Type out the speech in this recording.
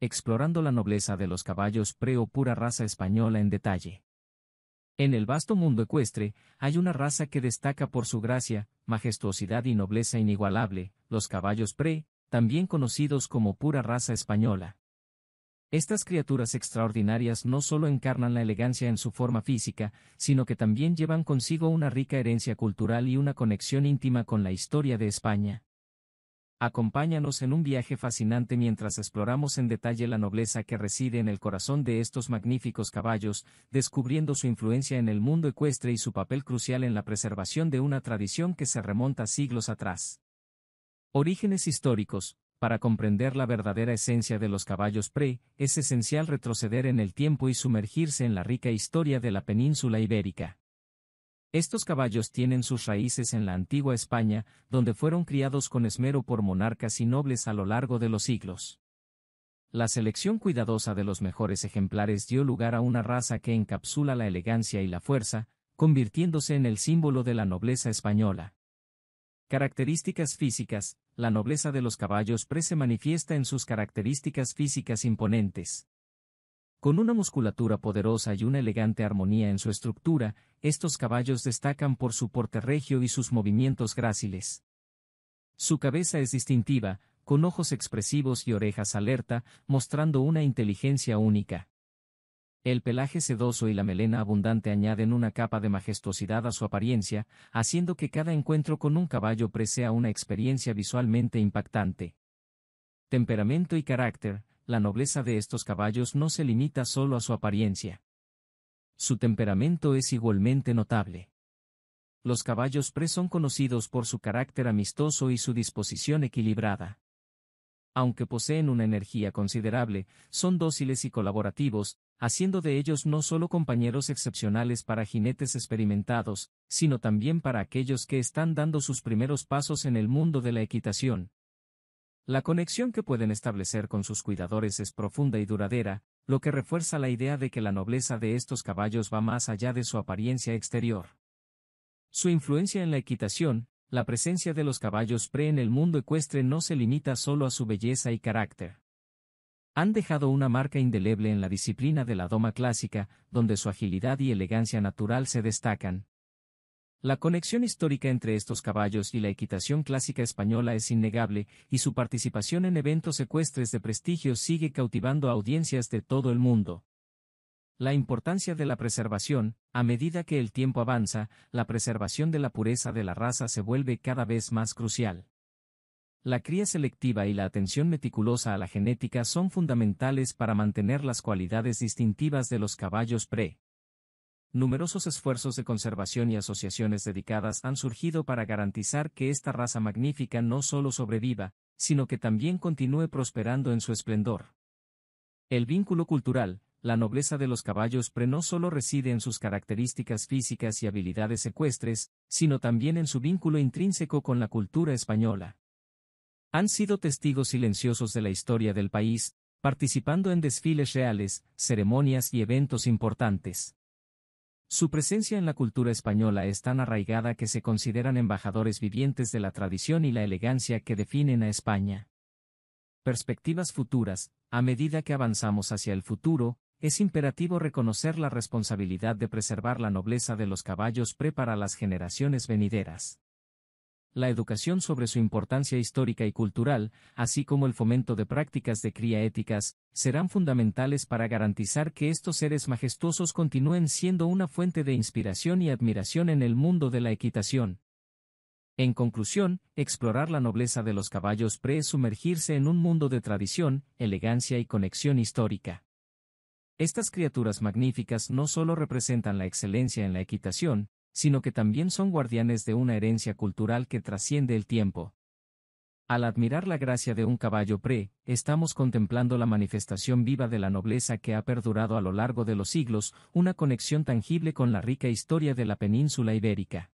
explorando la nobleza de los caballos pre o pura raza española en detalle. En el vasto mundo ecuestre, hay una raza que destaca por su gracia, majestuosidad y nobleza inigualable, los caballos pre, también conocidos como pura raza española. Estas criaturas extraordinarias no solo encarnan la elegancia en su forma física, sino que también llevan consigo una rica herencia cultural y una conexión íntima con la historia de España. Acompáñanos en un viaje fascinante mientras exploramos en detalle la nobleza que reside en el corazón de estos magníficos caballos, descubriendo su influencia en el mundo ecuestre y su papel crucial en la preservación de una tradición que se remonta siglos atrás. Orígenes históricos. Para comprender la verdadera esencia de los caballos pre, es esencial retroceder en el tiempo y sumergirse en la rica historia de la península ibérica. Estos caballos tienen sus raíces en la antigua España, donde fueron criados con esmero por monarcas y nobles a lo largo de los siglos. La selección cuidadosa de los mejores ejemplares dio lugar a una raza que encapsula la elegancia y la fuerza, convirtiéndose en el símbolo de la nobleza española. Características físicas. La nobleza de los caballos pre se manifiesta en sus características físicas imponentes. Con una musculatura poderosa y una elegante armonía en su estructura, estos caballos destacan por su porte regio y sus movimientos gráciles. Su cabeza es distintiva, con ojos expresivos y orejas alerta, mostrando una inteligencia única. El pelaje sedoso y la melena abundante añaden una capa de majestuosidad a su apariencia, haciendo que cada encuentro con un caballo presea una experiencia visualmente impactante. Temperamento y carácter, la nobleza de estos caballos no se limita solo a su apariencia. Su temperamento es igualmente notable. Los caballos pre son conocidos por su carácter amistoso y su disposición equilibrada. Aunque poseen una energía considerable, son dóciles y colaborativos, haciendo de ellos no solo compañeros excepcionales para jinetes experimentados, sino también para aquellos que están dando sus primeros pasos en el mundo de la equitación. La conexión que pueden establecer con sus cuidadores es profunda y duradera, lo que refuerza la idea de que la nobleza de estos caballos va más allá de su apariencia exterior. Su influencia en la equitación, la presencia de los caballos pre en el mundo ecuestre no se limita solo a su belleza y carácter. Han dejado una marca indeleble en la disciplina de la doma clásica, donde su agilidad y elegancia natural se destacan. La conexión histórica entre estos caballos y la equitación clásica española es innegable, y su participación en eventos ecuestres de prestigio sigue cautivando a audiencias de todo el mundo. La importancia de la preservación, a medida que el tiempo avanza, la preservación de la pureza de la raza se vuelve cada vez más crucial. La cría selectiva y la atención meticulosa a la genética son fundamentales para mantener las cualidades distintivas de los caballos pre. Numerosos esfuerzos de conservación y asociaciones dedicadas han surgido para garantizar que esta raza magnífica no solo sobreviva, sino que también continúe prosperando en su esplendor. El vínculo cultural, la nobleza de los caballos pre no solo reside en sus características físicas y habilidades ecuestres, sino también en su vínculo intrínseco con la cultura española. Han sido testigos silenciosos de la historia del país, participando en desfiles reales, ceremonias y eventos importantes. Su presencia en la cultura española es tan arraigada que se consideran embajadores vivientes de la tradición y la elegancia que definen a España. Perspectivas futuras, a medida que avanzamos hacia el futuro, es imperativo reconocer la responsabilidad de preservar la nobleza de los caballos pre para las generaciones venideras la educación sobre su importancia histórica y cultural, así como el fomento de prácticas de cría éticas, serán fundamentales para garantizar que estos seres majestuosos continúen siendo una fuente de inspiración y admiración en el mundo de la equitación. En conclusión, explorar la nobleza de los caballos pre es sumergirse en un mundo de tradición, elegancia y conexión histórica. Estas criaturas magníficas no solo representan la excelencia en la equitación, sino que también son guardianes de una herencia cultural que trasciende el tiempo. Al admirar la gracia de un caballo pre, estamos contemplando la manifestación viva de la nobleza que ha perdurado a lo largo de los siglos, una conexión tangible con la rica historia de la península ibérica.